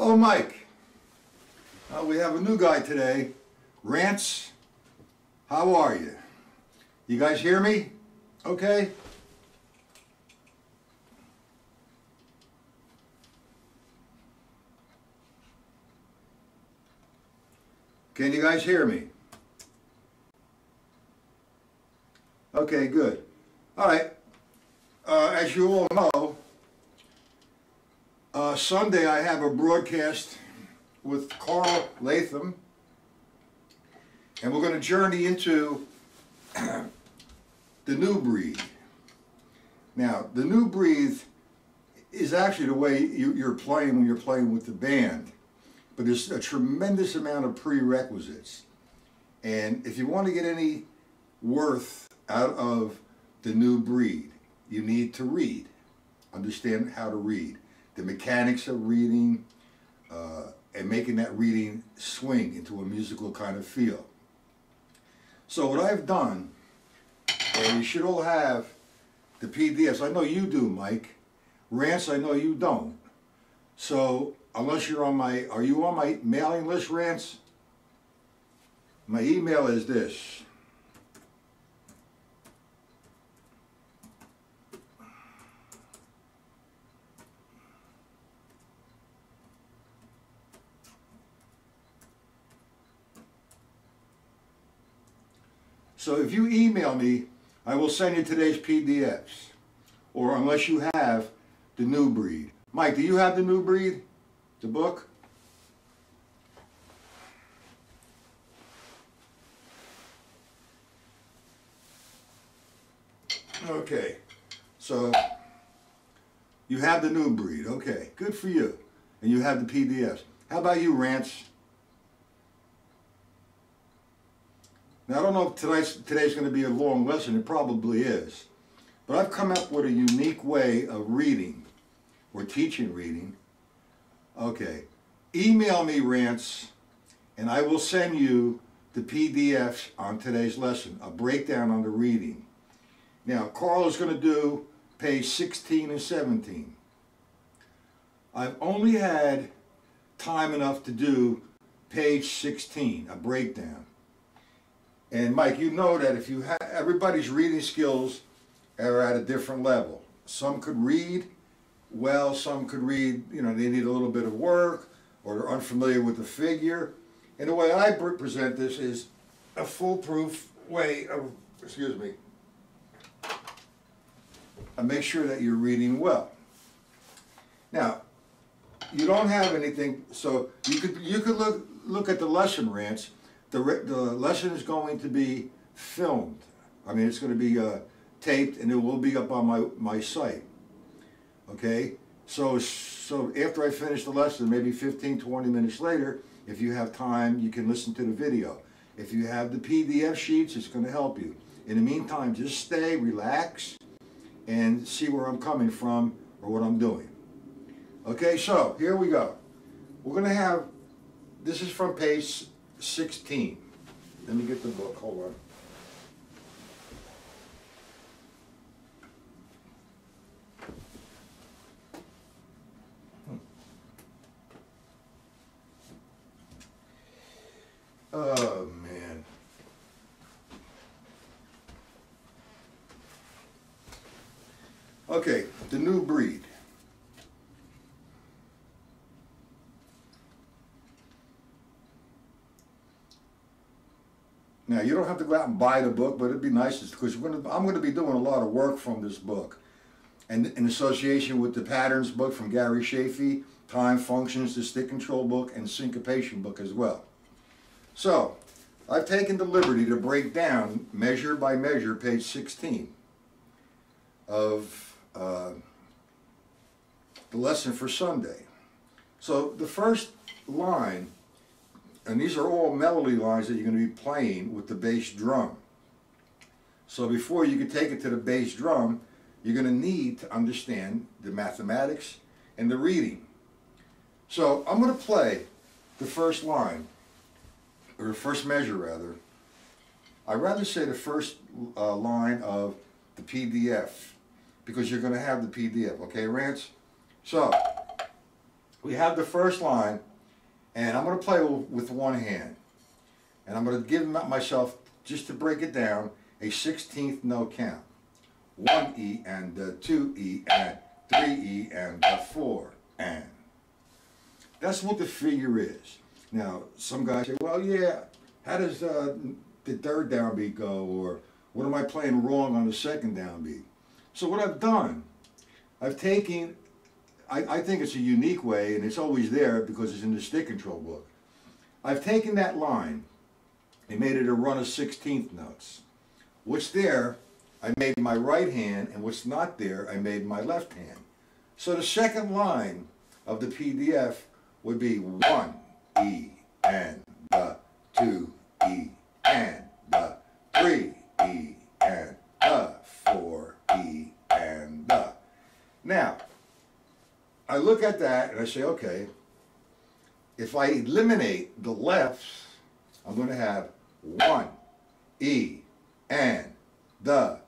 Hello, Mike. We have a new guy today. Rance, how are you? You guys hear me? Okay? Can you guys hear me? Okay, good. All right. Uh, as you all know, Sunday I have a broadcast with Carl Latham, and we're going to journey into the new breed. Now, the new breed is actually the way you, you're playing when you're playing with the band, but there's a tremendous amount of prerequisites. And if you want to get any worth out of the new breed, you need to read, understand how to read, the mechanics of reading, uh, and making that reading swing into a musical kind of feel. So what I've done, and you should all have the PDFs. I know you do, Mike. Rance, I know you don't. So unless you're on my, are you on my mailing list, Rance? My email is this. So if you email me, I will send you today's PDFs. Or unless you have the new breed. Mike, do you have the new breed? The book? Okay. So you have the new breed. Okay. Good for you. And you have the PDFs. How about you, Rance? Now, I don't know if tonight's, today's going to be a long lesson. It probably is. But I've come up with a unique way of reading or teaching reading. Okay. Email me, Rance, and I will send you the PDFs on today's lesson, a breakdown on the reading. Now, Carl is going to do page 16 and 17. I've only had time enough to do page 16, a breakdown. And Mike, you know that if you have everybody's reading skills are at a different level. Some could read well, some could read, you know, they need a little bit of work or they're unfamiliar with the figure. And the way I present this is a foolproof way of, excuse me, I make sure that you're reading well. Now, you don't have anything, so you could you could look look at the lesson Rance the, the lesson is going to be filmed. I mean, it's going to be uh, taped and it will be up on my, my site. Okay? So, so after I finish the lesson, maybe 15, 20 minutes later, if you have time, you can listen to the video. If you have the PDF sheets, it's going to help you. In the meantime, just stay, relax, and see where I'm coming from or what I'm doing. Okay, so here we go. We're going to have, this is from page 16. Let me get the book, hold on. Oh, man. Okay, the new breed. Now, you don't have to go out and buy the book, but it'd be nice because I'm going to be doing a lot of work from this book. And in association with the Patterns book from Gary Chaffee, Time Functions, the Stick Control book, and Syncopation book as well. So, I've taken the liberty to break down, measure by measure, page 16 of uh, the lesson for Sunday. So the first line and these are all melody lines that you're going to be playing with the bass drum. So before you can take it to the bass drum, you're going to need to understand the mathematics and the reading. So I'm going to play the first line, or the first measure rather. I'd rather say the first uh, line of the PDF because you're going to have the PDF, okay, Rance? So, we have the first line, and I'm going to play with one hand. And I'm going to give myself, just to break it down, a 16th note count. 1 E and the 2 E and 3 E and the 4 and. That's what the figure is. Now, some guys say, well, yeah, how does uh, the third downbeat go? Or what am I playing wrong on the second downbeat? So what I've done, I've taken, I, I think it's a unique way, and it's always there because it's in the stick control book. I've taken that line and made it a run of 16th notes. What's there, I made my right hand, and what's not there, I made my left hand. So the second line of the PDF would be 1, E, and the 2, E, and the 3, I look at that and I say, okay, if I eliminate the lefts, I'm going to have 1, E, and the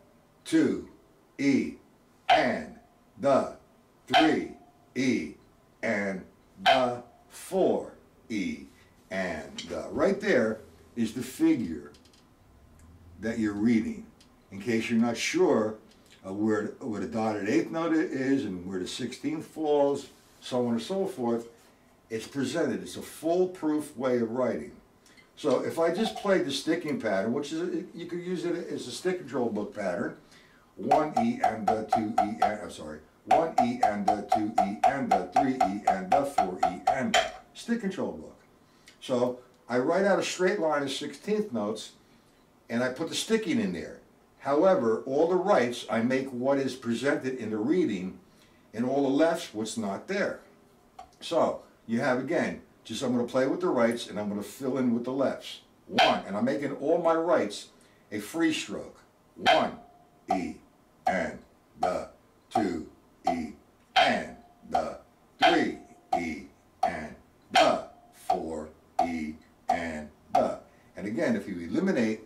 2, E, and the 3, E, and the 4, E, and the. Right there is the figure that you're reading. In case you're not sure uh, where, where the dotted eighth note is and where the 16th falls, so on and so forth, it's presented. It's a foolproof way of writing. So if I just play the sticking pattern, which is, you could use it as a stick control book pattern, 1 E and the 2 E and, I'm sorry, 1 E and the 2 E and the 3 E and the 4 E and the stick control book. So I write out a straight line of 16th notes and I put the sticking in there. However, all the rights, I make what is presented in the reading, and all the lefts, what's not there. So, you have again, just I'm going to play with the rights, and I'm going to fill in with the lefts. One, and I'm making all my rights a free stroke. One, E, and the, two, E, and the, three, E, and the, four, E, and the. And again, if you eliminate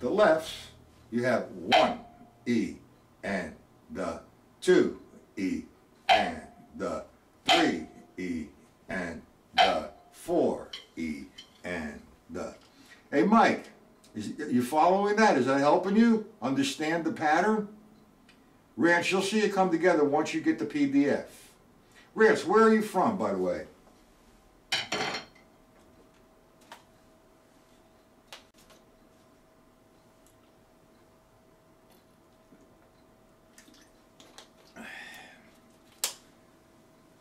the lefts, you have one E and the two E and the three E and the four E and the. Hey Mike, is you following that? Is that helping you understand the pattern? Rance, you'll see it come together once you get the PDF. Rance, where are you from, by the way?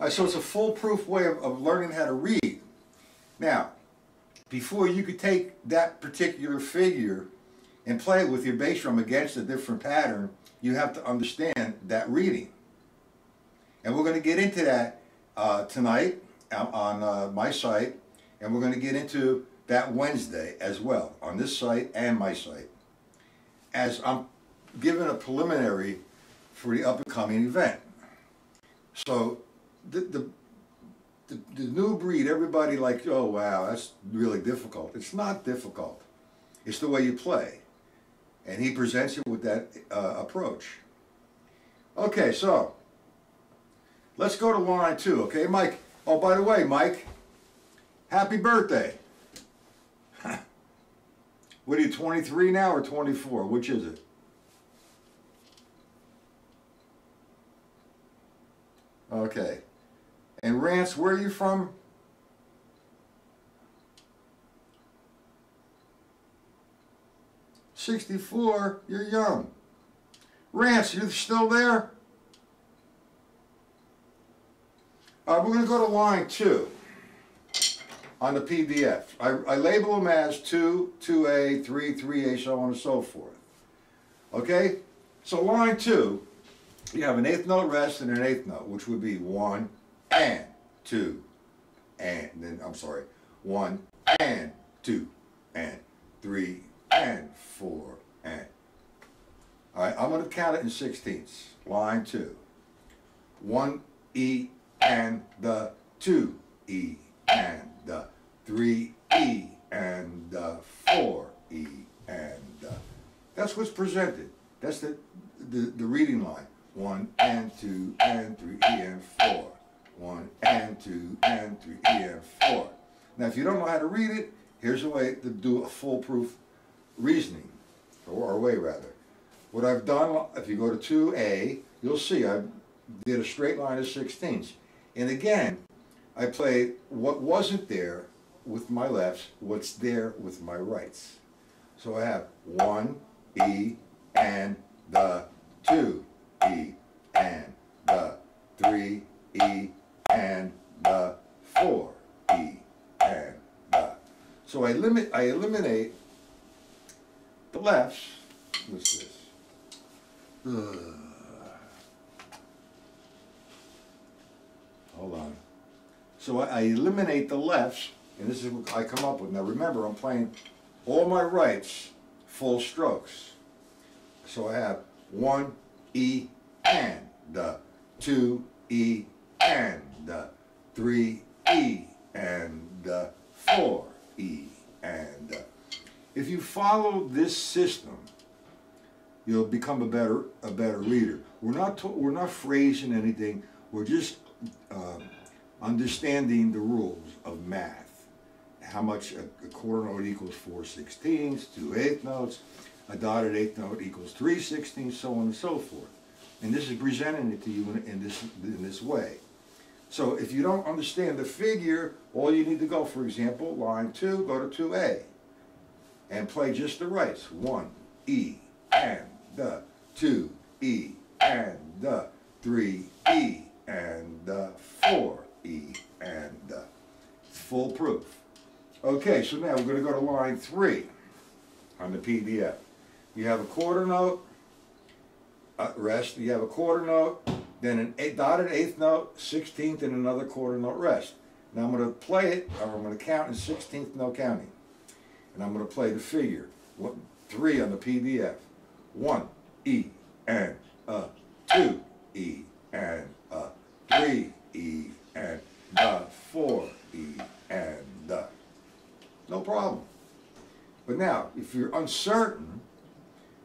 Uh, so it's a foolproof way of, of learning how to read. Now, before you could take that particular figure and play it with your bass drum against a different pattern, you have to understand that reading. And we're going to get into that uh, tonight on uh, my site, and we're going to get into that Wednesday as well on this site and my site. As I'm giving a preliminary for the up and coming event. So the, the, the, new breed, everybody like, oh wow, that's really difficult. It's not difficult. It's the way you play. And he presents it with that uh, approach. Okay, so let's go to line two, okay, Mike? Oh, by the way, Mike, happy birthday. what are you, 23 now or 24? Which is it? Okay. And Rance, where are you from? Sixty-four, you're young. Rance, you're still there? Uh, we're going to go to line two on the PDF. I, I label them as 2, 2A, 3, 3A, so on and so forth. Okay? So line 2, you have an eighth note rest and an eighth note, which would be 1, and two and then I'm sorry one and two and three and four and. All right I'm going to count it in sixteenths. Line two. One E and the two E and the three E and the four E and the. That's what's presented. That's the the, the reading line. One and two and three E and four one and two and three and four. Now, if you don't know how to read it, here's a way to do a foolproof reasoning, or a way rather. What I've done, if you go to 2A, you'll see I did a straight line of 16ths. And again, I play what wasn't there with my lefts, what's there with my rights. So I have one, E, and the, two, E, and the, three, E, and the, four, E, and the. So I limit, I eliminate the lefts, what's this? Ugh. Hold on. So I, I eliminate the lefts, and this is what I come up with. Now remember, I'm playing all my rights full strokes. So I have one E and the, two E and the, three E and the, four E and the. If you follow this system, you'll become a better a better reader. We're not we're not phrasing anything. We're just uh, understanding the rules of math. How much a, a, quarter note equals four sixteenths, two eighth notes, a dotted eighth note equals three sixteenths, so on and so forth. And this is presenting it to you in, in this in this way. So if you don't understand the figure, all you need to go, for example, line two, go to 2A and play just the rights. One, E, and the, two, E, and the, three, E, and the, four, E, and the. Full proof. Okay, so now we're going to go to line three on the PDF. You have a quarter note, uh, rest, you have a quarter note, then an eight, dotted eighth note, sixteenth, and another quarter note rest. Now I'm going to play it, or I'm going to count in sixteenth no counting. And I'm going to play the figure. One, three on the PDF. One, E, and, a. two, E, and, a. three, E, and, uh, four, E, and, uh. No problem. But now, if you're uncertain,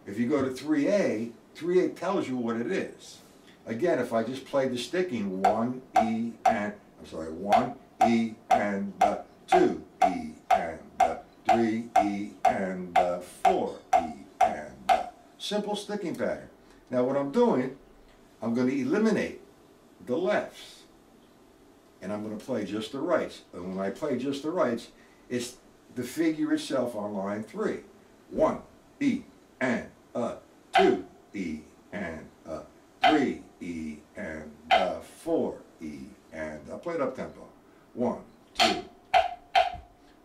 if you go to 3A, 3A tells you what it is. Again, if I just play the sticking, one, E, and, I'm sorry, one, E, and, uh, two, E, and, uh, three, E, and, uh, four, E, and, uh, simple sticking pattern. Now what I'm doing, I'm going to eliminate the lefts, and I'm going to play just the rights. And when I play just the rights, it's the figure itself on line three. One, E, and, uh, two, E, and, uh, three, E, and, uh, four, E, and, I play it up tempo. One, two,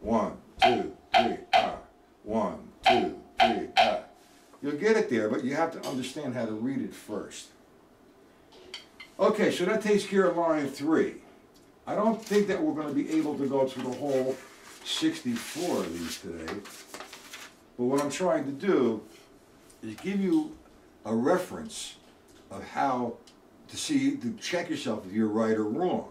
one, two, three, ah. One, two, three, ah. You'll get it there, but you have to understand how to read it first. Okay, so that takes care of line three. I don't think that we're going to be able to go through the whole 64 of these today. But what I'm trying to do is give you a reference of how to see, to check yourself if you're right or wrong.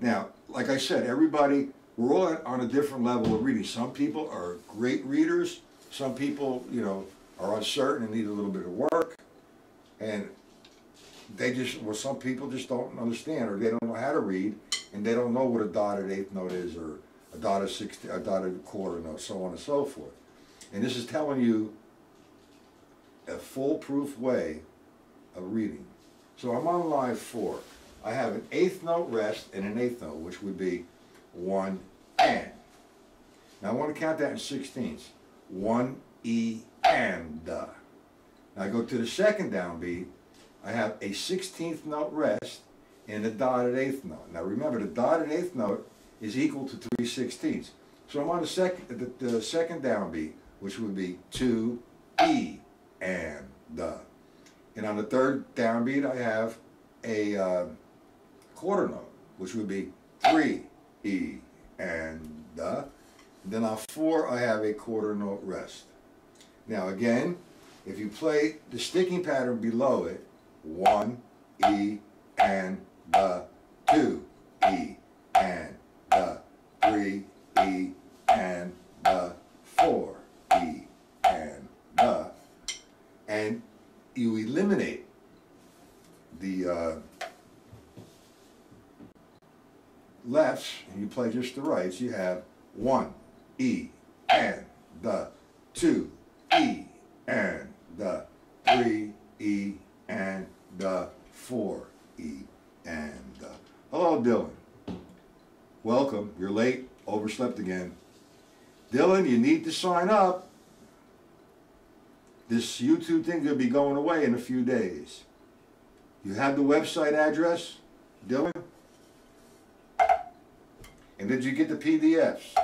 Now, like I said, everybody, we're all on a different level of reading. Some people are great readers. Some people, you know, are uncertain and need a little bit of work. And they just, well, some people just don't understand or they don't know how to read and they don't know what a dotted eighth note is or a dotted sixth, a dotted quarter note, so on and so forth. And this is telling you a foolproof way of reading. So I'm on line four. I have an eighth note rest and an eighth note, which would be one and. Now I want to count that in sixteenths. One E and. Now I go to the second downbeat. I have a sixteenth note rest and a dotted eighth note. Now remember, the dotted eighth note is equal to three sixteenths. So I'm on the second, the, the second downbeat, which would be two E and the. And on the third downbeat, I have a uh, quarter note, which would be three E and the. Then on four, I have a quarter note rest. Now again, if you play the sticking pattern below it, one E and the, two E and the, three E and the, four E and the, and you eliminate the uh, lefts and you play just the rights, you have one, E, and the, two, E, and the, three, E, and the, four, E, and the. Hello, Dylan. Welcome. You're late. Overslept again. Dylan, you need to sign up. This YouTube thing will be going away in a few days. You have the website address, Dylan? And did you get the PDFs?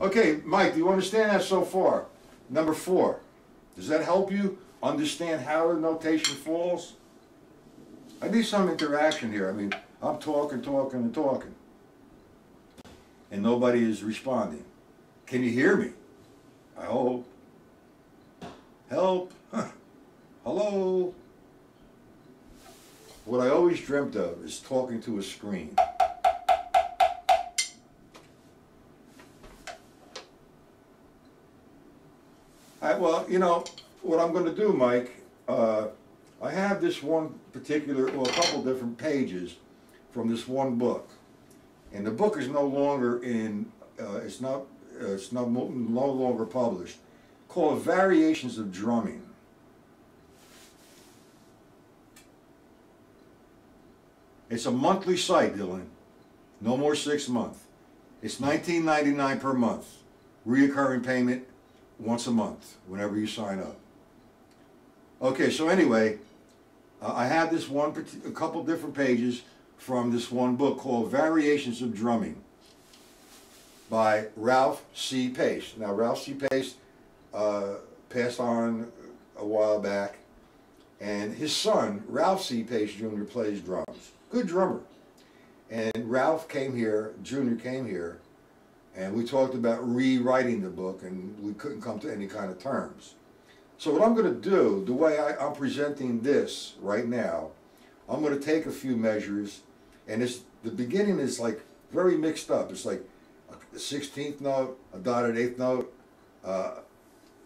Okay, Mike, do you understand that so far? Number four. Does that help you understand how the notation falls? I need some interaction here. I mean, I'm talking, talking, and talking. And nobody is responding. Can you hear me? I hope. Help. Hello. What I always dreamt of is talking to a screen. I, well, you know, what I'm going to do, Mike, uh, I have this one particular, well, a couple different pages from this one book. And the book is no longer in, uh, it's not, uh, it's not no longer published, called Variations of Drumming. It's a monthly site, Dylan. No more six month. It's nineteen ninety nine per month. Reoccurring payment once a month, whenever you sign up. Okay, so anyway, uh, I have this one, a couple different pages from this one book called Variations of Drumming by Ralph C. Pace. Now, Ralph C. Pace uh, passed on a while back, and his son, Ralph C. Pace Jr., plays drums. Good drummer. And Ralph came here, Jr. came here, and we talked about rewriting the book, and we couldn't come to any kind of terms. So what I'm going to do, the way I, am presenting this right now, I'm going to take a few measures, and it's the beginning is like very mixed up. It's like a 16th note, a dotted eighth note, uh,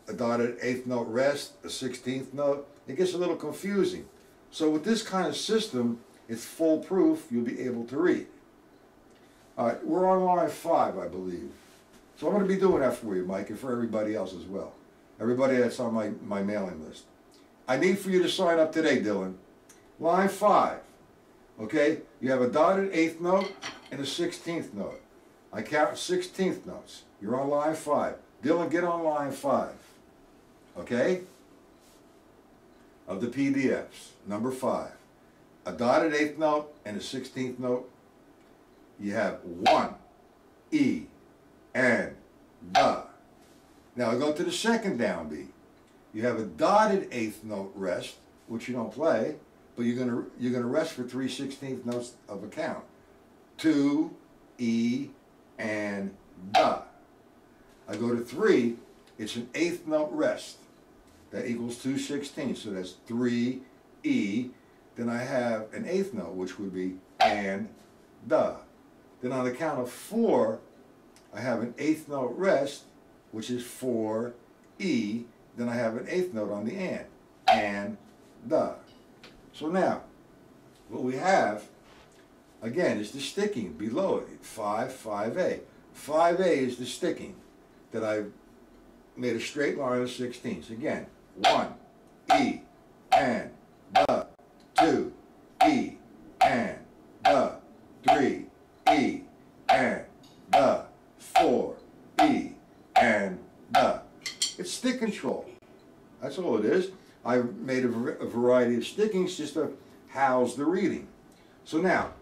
a dotted eighth note rest, a 16th note. It gets a little confusing. So with this kind of system, it's foolproof. You'll be able to read. All right, we're on line five, I believe. So I'm going to be doing that for you, Mike, and for everybody else as well. Everybody that's on my, my mailing list. I need for you to sign up today, Dylan. Line five. Okay? You have a dotted eighth note and a 16th note. I count 16th notes. You're on line five. Dylan, get on line five. Okay? Of the PDFs. Number five. A dotted eighth note and a 16th note. You have one, E, and, the. Now I go to the second downbeat. You have a dotted eighth note rest, which you don't play, but you're gonna you're gonna rest for three sixteenth notes of a count. Two, E, and the. I go to three, it's an eighth note rest. That equals two sixteenths, so that's three, E. Then I have an eighth note, which would be and, the. Then on the count of four, I have an eighth note rest, which is 4 E. Then I have an eighth note on the and, and, the. So now, what we have, again, is the sticking below it, 5, 5A. 5A is the sticking that I've made a straight line of 16ths. Again, 1, E, and, the, 2, E, and, the, 3, E, and, the, 4, E, and the. It's stick control. That's all it is. I made a, a variety of stickings just to house the reading. So now,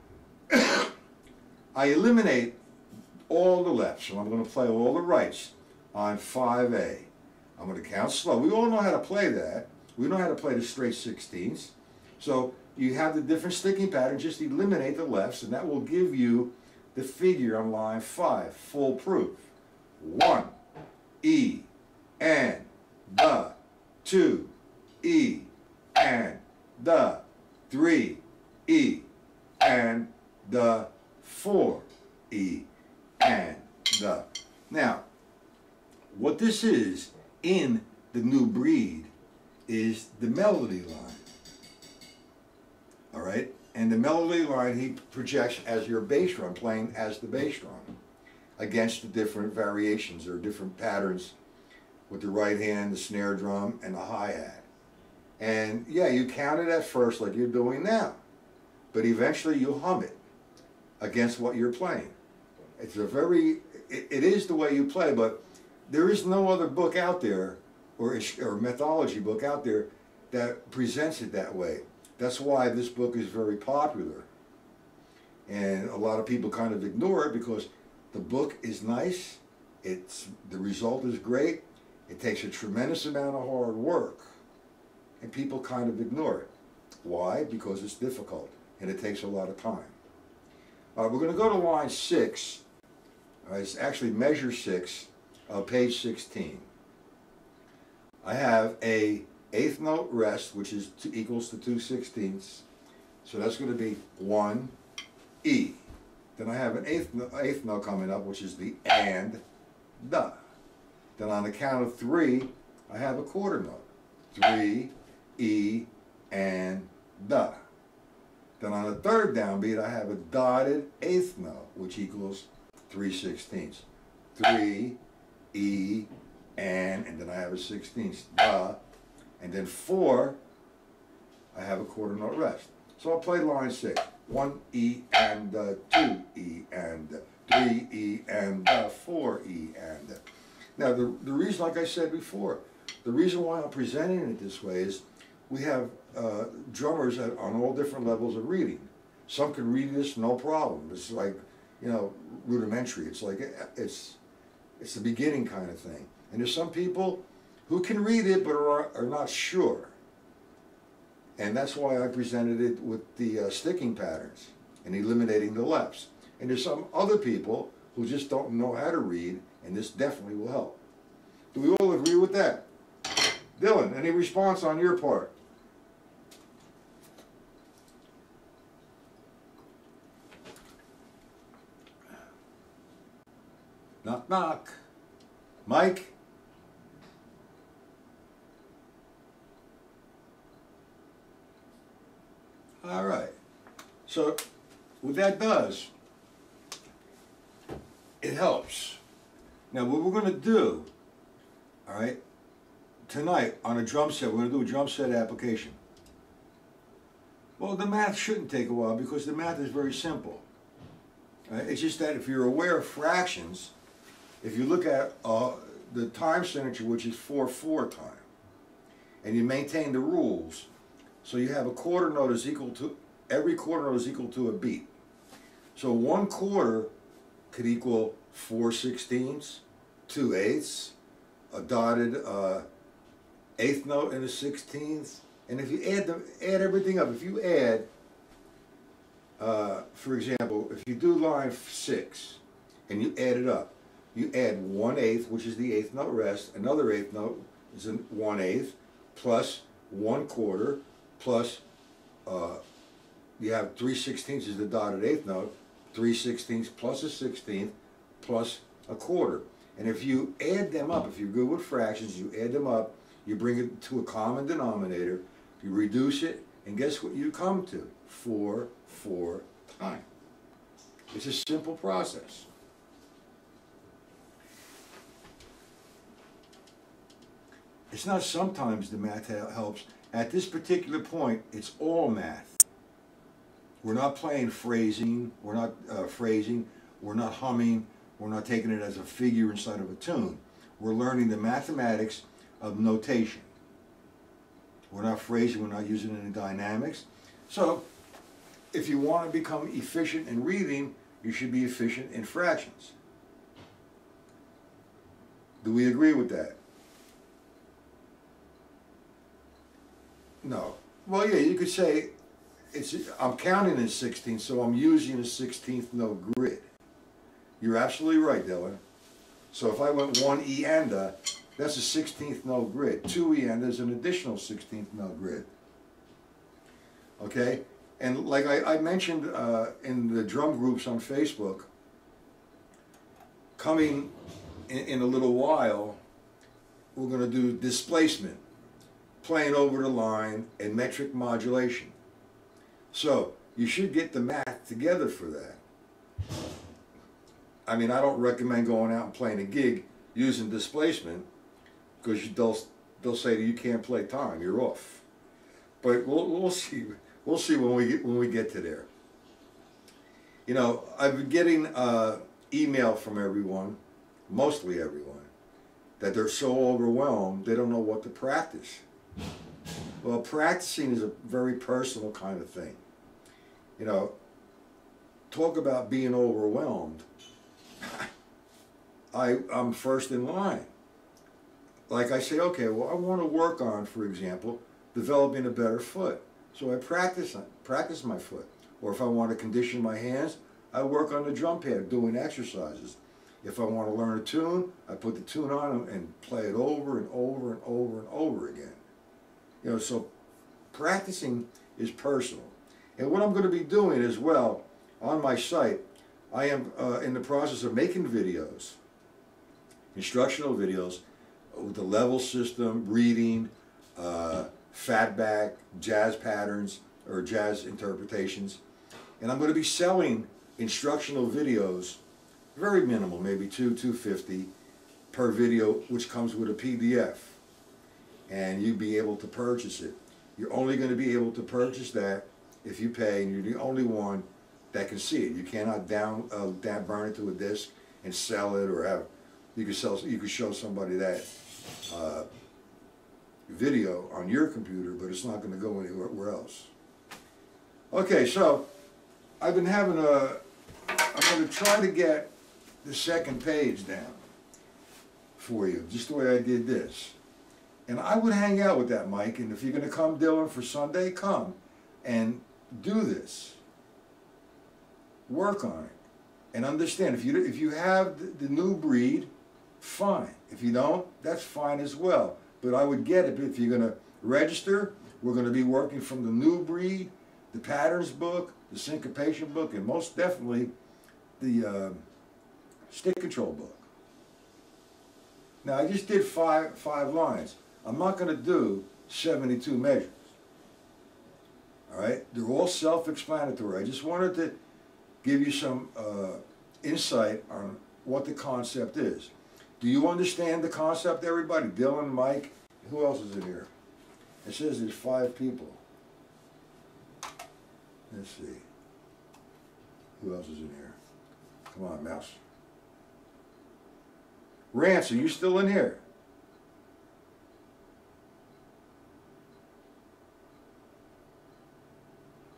I eliminate all the lefts, and I'm going to play all the rights on 5A. I'm going to count slow. We all know how to play that. We know how to play the straight 16ths. So you have the different sticking patterns, just eliminate the lefts, and that will give you the figure on line 5, foolproof. 1, E, and, the, two, E, and, the, three, E, and, the, four, E, and, the. Now, what this is in the new breed is the melody line. All right? and the melody line he projects as your bass drum, playing as the bass drum, against the different variations or different patterns with the right hand, the snare drum, and the hi-hat. And yeah, you count it at first like you're doing now, but eventually you hum it against what you're playing. It's a very, it, it is the way you play, but there is no other book out there or, or methodology book out there that presents it that way. That's why this book is very popular. And a lot of people kind of ignore it because the book is nice, it's, the result is great, it takes a tremendous amount of hard work, and people kind of ignore it. Why? Because it's difficult, and it takes a lot of time. Uh, we're going to go to line 6. Uh, it's actually measure 6, uh, page 16. I have a eighth note rest, which is two, equals to 2 sixteenths. So that's going to be 1, E. Then I have an eighth, eighth note coming up, which is the and, the. Then on the count of three, I have a quarter note. Three, E, and, the. Then on the third downbeat, I have a dotted eighth note, which equals 3 sixteenths. 3, E, and, and then I have a sixteenth, and then 4, I have a quarter note rest. So I'll play line 6. 1 E and uh, 2 E and 3 E and uh, 4 E and. Now the, the reason, like I said before, the reason why I'm presenting it this way is we have uh, drummers at, on all different levels of reading. Some can read this no problem. It's like, you know, rudimentary. It's like, it's, it's the beginning kind of thing. And there's some people who can read it but are, are not sure. And that's why I presented it with the uh, sticking patterns and eliminating the leps. And there's some other people who just don't know how to read, and this definitely will help. Do we all agree with that? Dylan, any response on your part? Knock, knock. Mike? All right. So what that does, it helps. Now what we're going to do, all right, tonight on a drum set, we're going to do a drum set application. Well, the math shouldn't take a while because the math is very simple. Right? It's just that if you're aware of fractions, if you look at uh, the time signature, which is 4-4 time, and you maintain the rules, so you have a quarter note is equal to, every quarter note is equal to a beat. So one quarter could equal 4 sixteenths, 2 eighths, a dotted uh, eighth note and a sixteenth. And if you add them, add everything up, if you add, uh, for example, if you do line 6 and you add it up, you add one eighth, which is the eighth note rest, another eighth note is one eighth, plus one quarter, plus uh, you have three sixteenths is the dotted eighth note, three sixteenths plus a sixteenth plus a quarter. And if you add them up, if you're good with fractions, you add them up, you bring it to a common denominator, you reduce it, and guess what you come to? Four, four time. It's a simple process. It's not sometimes the math helps. At this particular point, it's all math. We're not playing phrasing, we're not uh, phrasing, we're not humming, we're not taking it as a figure inside of a tune. We're learning the mathematics of notation. We're not phrasing, we're not using any dynamics. So, if you want to become efficient in reading, you should be efficient in fractions. Do we agree with that? No. Well, yeah, you could say it's. I'm counting in 16, so I'm using a 16th note grid. You're absolutely right, Dylan. So if I went one E and a, that's a 16th note grid. Two E and is an additional 16th note grid. Okay? And like I, I mentioned uh, in the drum groups on Facebook, coming in, in a little while, we're going to do displacement playing over the line and metric modulation. So you should get the math together for that. I mean, I don't recommend going out and playing a gig using displacement because they'll they'll say you can't play time, you're off. But we'll we'll see we'll see when we get when we get to there. You know, I've been getting uh, email from everyone, mostly everyone, that they're so overwhelmed they don't know what to practice. Well, practicing is a very personal kind of thing. You know, talk about being overwhelmed. I, I'm first in line. Like I say, okay, well, I want to work on, for example, developing a better foot. So I practice, practice my foot. Or if I want to condition my hands, I work on the drum pad doing exercises. If I want to learn a tune, I put the tune on and play it over and over and over and over again. You know, so practicing is personal. And what I'm going to be doing as well on my site, I am uh, in the process of making videos, instructional videos with the level system, reading, uh, fatback, jazz patterns, or jazz interpretations. And I'm going to be selling instructional videos, very minimal, maybe two, 250 per video, which comes with a PDF. And you'll be able to purchase it. You're only going to be able to purchase that if you pay, and you're the only one that can see it. You cannot down, uh, down burn it to a disc and sell it or have. You could sell. You could show somebody that uh, video on your computer, but it's not going to go anywhere else. Okay, so I've been having a. I'm going to try to get the second page down for you, just the way I did this. And I would hang out with that, Mike. And if you're going to come, Dylan, for Sunday, come and do this. Work on it. And understand, if you, if you have the, new breed, fine. If you don't, that's fine as well. But I would get it if you're going to register. We're going to be working from the new breed, the patterns book, the syncopation book, and most definitely the uh, stick control book. Now I just did five five lines. I'm not going to do 72 measures. All right, they're all self-explanatory. I just wanted to give you some uh, insight on what the concept is. Do you understand the concept, everybody? Dylan, Mike, who else is in here? It says there's five people. Let's see. Who else is in here? Come on, mouse. Rance, are you still in here?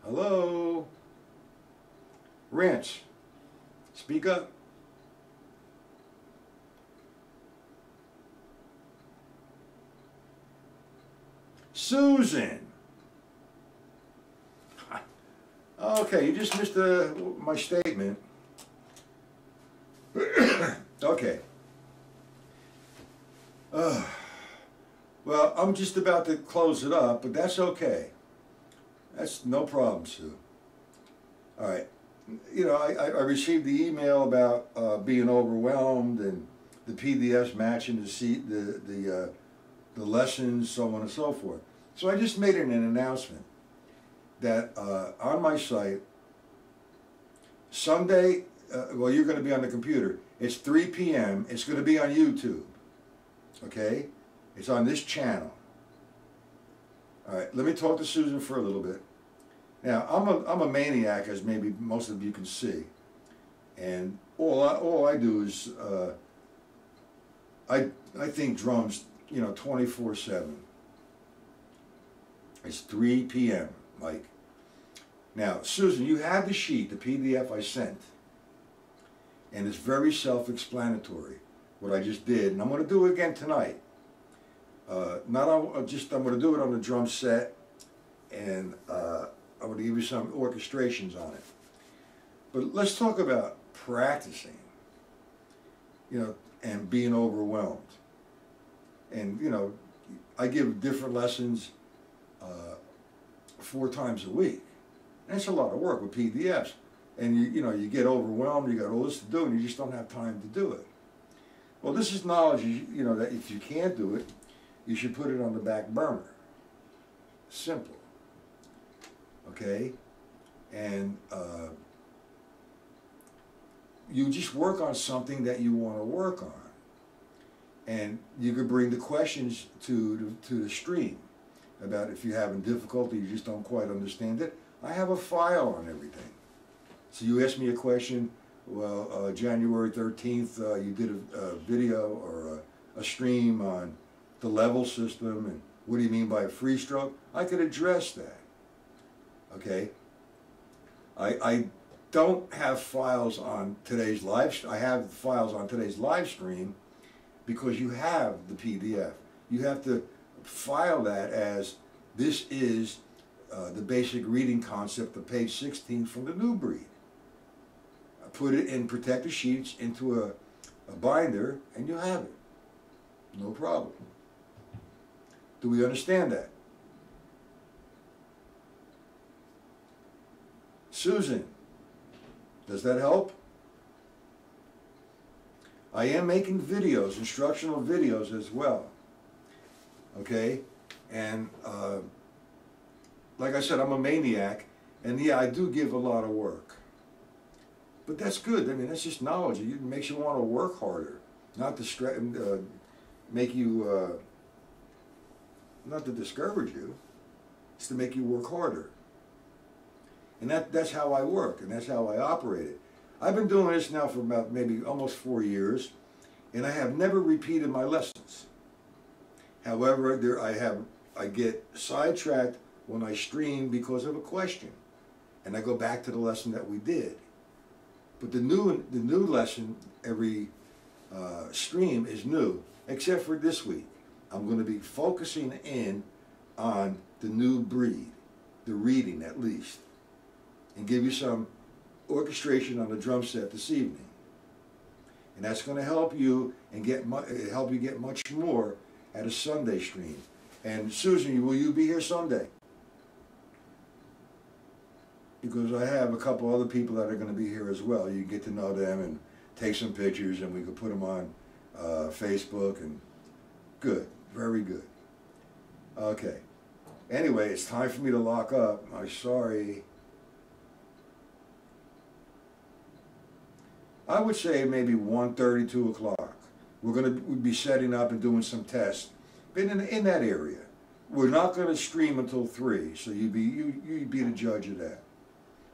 Hello? Rance, speak up. Susan. Okay, you just missed my statement. okay. Uh, well, I'm just about to close it up, but that's okay. That's no problem, Sue. All right. You know, I, I received the email about uh, being overwhelmed and the PDFs matching the seat, the the uh, the lessons, so on and so forth. So I just made an announcement that uh, on my site, Sunday, uh, well, you're going to be on the computer. It's 3 p.m. It's going to be on YouTube. Okay? It's on this channel. All right, let me talk to Susan for a little bit. Now, I'm a, I'm a maniac, as maybe most of you can see. And all I, all I do is, uh, I, I think drums, you know, 24-7. It's 3 p.m., Mike. Now, Susan, you have the sheet, the PDF I sent. And it's very self-explanatory, what I just did. And I'm going to do it again tonight. Uh, not on, uh, just I'm going to do it on the drum set, and uh, I'm going to give you some orchestrations on it. But let's talk about practicing, you know, and being overwhelmed. And you know, I give different lessons uh, four times a week. It's a lot of work with PDFs. And you, you know, you get overwhelmed, you got all this to do, and you just don't have time to do it. Well, this is knowledge, you know, that if you can't do it, you should put it on the back burner. Simple. Okay? and uh, you just work on something that you want to work on. And you could bring the questions to, to, to the stream about if you're having difficulty, you just don't quite understand it. I have a file on everything. So you ask me a question, well, uh, January 13th, uh, you did a, a video or a, a, stream on the level system and what do you mean by a free stroke? I could address that, okay? I, I don't have files on today's live, I have files on today's live stream because you have the PDF. You have to file that as this is uh, the basic reading concept of page 16 from the new breed. I put it in protective sheets into a, a binder and you have it. No problem. Do we understand that? Susan, does that help? I am making videos, instructional videos as well. Okay? And uh, like I said, I'm a maniac. And yeah, I do give a lot of work. But that's good. I mean, that's just knowledge. It makes you want to work harder. Not to uh, make you, uh, not to discourage you. It's to make you work harder. And that, that's how I work, and that's how I operate it. I've been doing this now for about maybe almost four years, and I have never repeated my lessons. However, there I have I get sidetracked when I stream because of a question, and I go back to the lesson that we did. But the new the new lesson every uh, stream is new, except for this week. I'm going to be focusing in on the new breed, the reading at least and give you some orchestration on the drum set this evening. And that's going to help you and get help you get much more at a Sunday stream. And Susan, will you be here Sunday? Because I have a couple other people that are going to be here as well. You get to know them and take some pictures and we can put them on uh, Facebook and good, very good. Okay. Anyway, it's time for me to lock up. I'm sorry. I would say maybe 1.30, 2 o'clock. We're going to be setting up and doing some tests in, in that area. We're not going to stream until 3, so you'd be, you, you'd be the judge of that.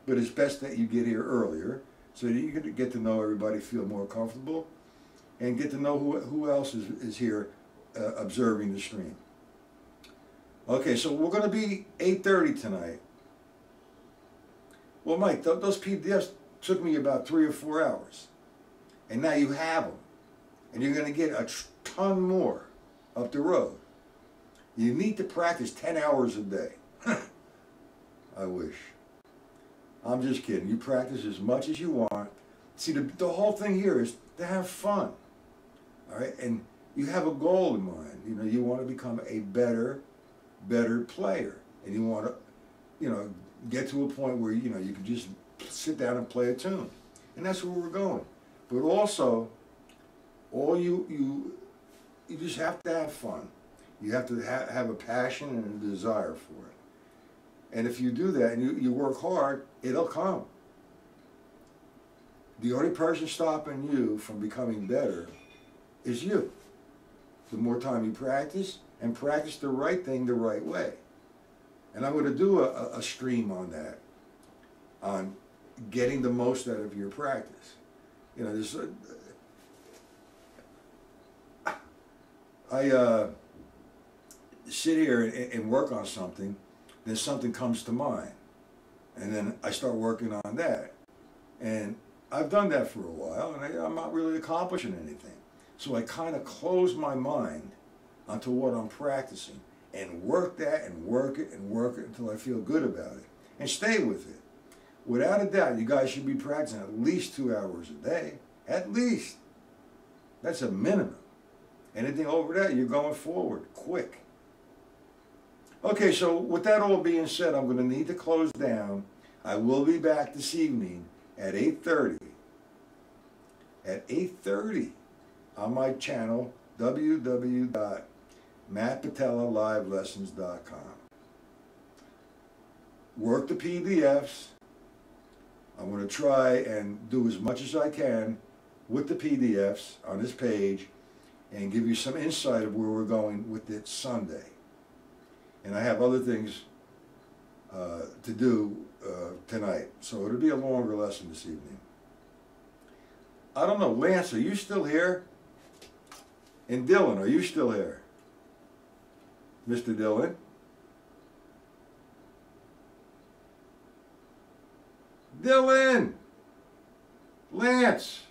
But it's best that you get here earlier so that you can get to know everybody, feel more comfortable, and get to know who, who else is, is here uh, observing the stream. Okay, so we're going to be 8.30 tonight. Well, Mike, th those PDFs, took me about three or four hours. And now you have them. And you're going to get a ton more up the road. You need to practice 10 hours a day. I wish. I'm just kidding. You practice as much as you want. See, the, the whole thing here is to have fun. All right? And you have a goal in mind. You know, you want to become a better, better player. And you want to, you know, get to a point where, you know, you can just sit down and play a tune. And that's where we're going. But also, all you, you, you just have to have fun. You have to ha have a passion and a desire for it. And if you do that and you, you work hard, it'll come. The only person stopping you from becoming better is you. The more time you practice, and practice the right thing the right way. And I'm going to do a, a stream on that, on getting the most out of your practice. You know, there's, I uh, sit here and, and, work on something, then something comes to mind, and then I start working on that, and I've done that for a while, and I, I'm not really accomplishing anything. So I kind of close my mind onto what I'm practicing and work that and work it and work it until I feel good about it and stay with it without a doubt, you guys should be practicing at least two hours a day. At least. That's a minimum. Anything over that, you're going forward quick. Okay, so with that all being said, I'm going to need to close down. I will be back this evening at 8.30. At 8.30 on my channel, www.mattpatellalivelessons.com. Work the PDFs, I'm gonna try and do as much as I can with the PDFs on this page and give you some insight of where we're going with it Sunday. And I have other things uh, to do uh, tonight, so it'll be a longer lesson this evening. I don't know, Lance, are you still here? And Dylan, are you still here? Mr. Dylan? Dylan! Lance!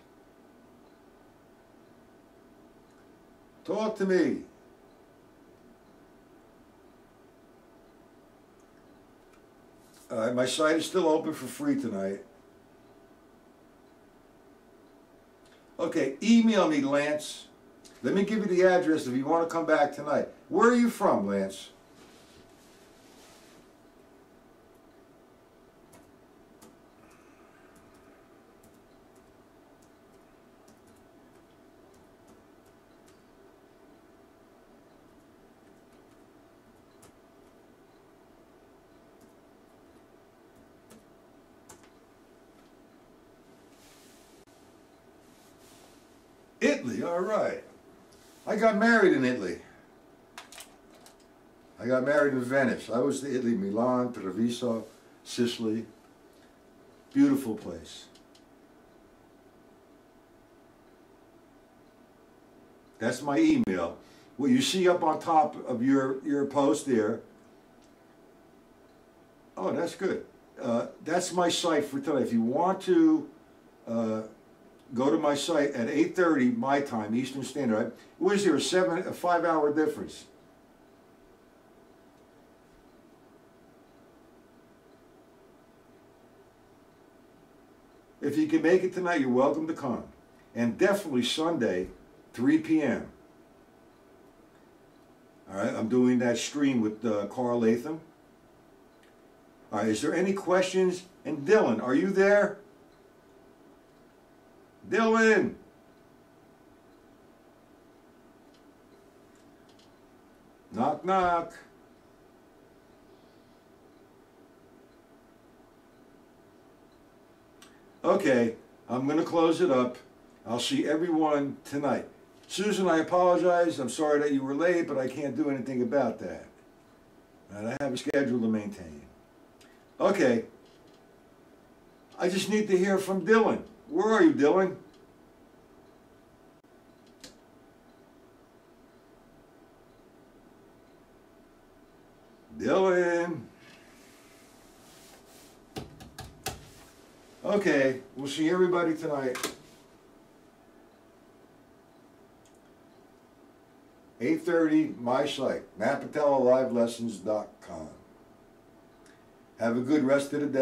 Talk to me. Uh, my site is still open for free tonight. Okay, email me, Lance. Let me give you the address if you want to come back tonight. Where are you from, Lance? Italy, all right. I got married in Italy. I got married in Venice. I was to Italy, Milan, Treviso, Sicily. Beautiful place. That's my email. What you see up on top of your, your post there. Oh, that's good. Uh, that's my site for today. If you want to uh, go to my site at 8.30 my time, Eastern Standard. What is there, a, seven, a five hour difference? If you can make it tonight, you're welcome to come. And definitely Sunday, 3 p.m. All right, I'm doing that stream with uh, Carl Latham. All right, is there any questions? And Dylan, are you there? Dylan! Knock, knock. Okay, I'm going to close it up. I'll see everyone tonight. Susan, I apologize. I'm sorry that you were late, but I can't do anything about that. And I have a schedule to maintain. Okay. I just need to hear from Dylan. Where are you, Dylan? Dylan. Okay, we'll see everybody tonight. 8.30, my site, mattpatellalivelessons.com. Have a good rest of the day.